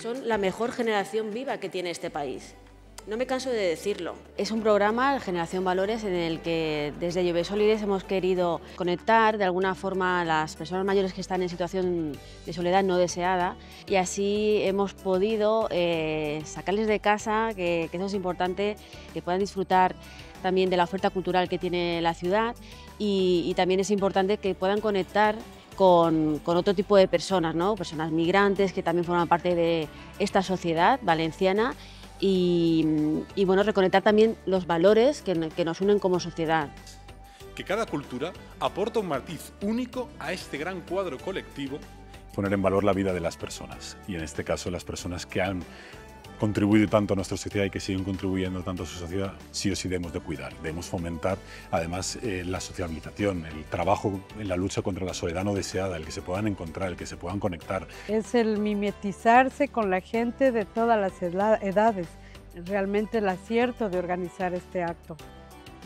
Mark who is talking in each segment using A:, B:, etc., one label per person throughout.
A: Son la mejor generación viva que tiene este país. No me canso de decirlo.
B: Es un programa, Generación Valores, en el que desde Llove Solides hemos querido conectar de alguna forma a las personas mayores que están en situación de soledad no deseada y así hemos podido eh, sacarles de casa, que, eso es importante, que puedan disfrutar también de la oferta cultural que tiene la ciudad y, también es importante que puedan conectar con, con, otro tipo de personas, ¿no? personas migrantes que también forman parte de esta sociedad valenciana y, bueno, reconectar también los valores que, que nos unen como sociedad.
C: Que cada cultura aporta un matiz único a este gran cuadro colectivo.
D: Poner en valor la vida de las personas y en este caso las personas que han contribuido tanto a nuestra sociedad y que siguen contribuyendo tanto a su sociedad, sí o sí debemos de cuidar. Debemos fomentar además eh, la sociabilización, el trabajo en la lucha contra la soledad no deseada, el que se puedan encontrar, el que se puedan conectar.
E: Es el mimetizarse con la gente de todas las edades, realmente el acierto de organizar este acto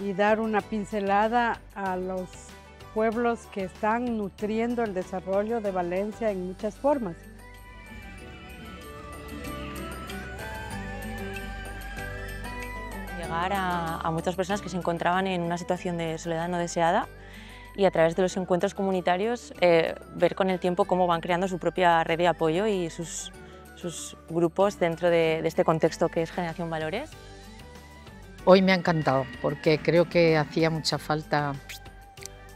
E: y dar una pincelada a los pueblos que están nutriendo el desarrollo de Valencia en muchas formas.
F: A, muchas personas que se encontraban en una situación de soledad no deseada y a través de los encuentros comunitarios eh, ver con el tiempo cómo van creando su propia red de apoyo y sus, sus grupos dentro de, de, este contexto que es Generación Valores.
G: Hoy me ha encantado porque creo que hacía mucha falta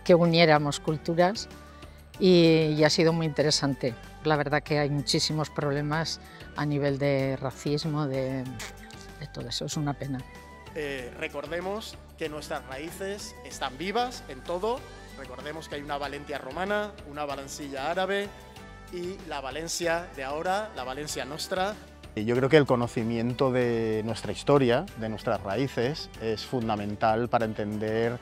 G: que uniéramos culturas y, y ha sido muy interesante. La verdad que hay muchísimos problemas a nivel de racismo, de, de todo eso, es una pena.
H: Eh, recordemos que nuestras raíces están vivas en todo. Recordemos que hay una Valencia romana, una Valencilla árabe y la Valencia de ahora, la Valencia nuestra.
I: Yo creo que el conocimiento de nuestra historia, de nuestras raíces, es fundamental para entender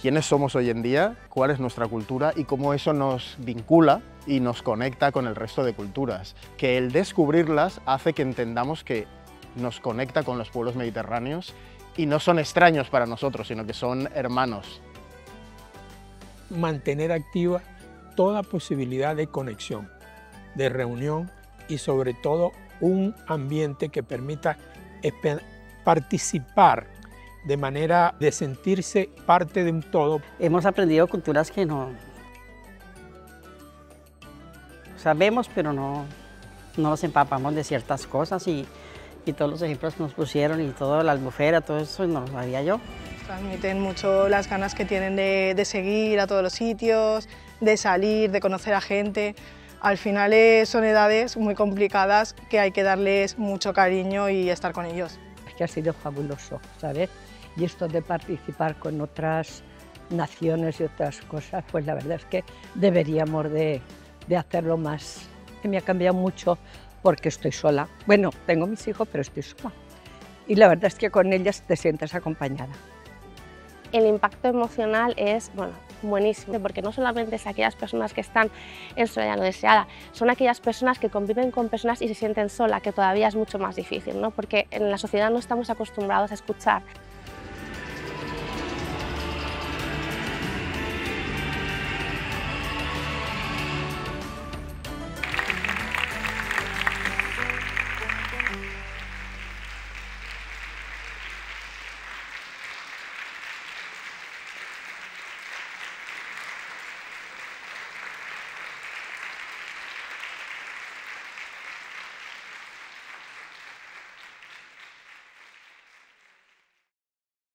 I: quiénes somos hoy en día, cuál es nuestra cultura y cómo eso nos vincula y nos conecta con el resto de culturas. Que el descubrirlas hace que entendamos que nos conecta con los pueblos mediterráneos y no son extraños para nosotros, sino que son hermanos.
J: Mantener activa toda posibilidad de conexión, de reunión y sobre todo un ambiente que permita participar de manera de sentirse parte de un todo.
K: Hemos aprendido culturas que no sabemos, pero no, no nos empapamos de ciertas cosas y y todos los ejemplos que nos pusieron y toda la albufera, todo eso no lo sabía yo.
L: Transmiten mucho las ganas que tienen de, seguir a todos los sitios, de salir, de conocer a gente. Al final son edades muy complicadas que hay que darles mucho cariño y estar con ellos.
M: Es que ha sido fabuloso, ¿sabes? Y esto de participar con otras naciones y otras cosas, pues la verdad es que deberíamos de, de hacerlo más. Que me ha cambiado mucho porque estoy sola. Bueno, tengo mis hijos, pero estoy sola. Y la verdad es que con ellas te sientes acompañada.
N: El impacto emocional es bueno, buenísimo, porque no solamente es aquellas personas que están en soledad no deseada, son aquellas personas que conviven con personas y se sienten sola, que todavía es mucho más difícil, ¿no? porque en la sociedad no estamos acostumbrados a escuchar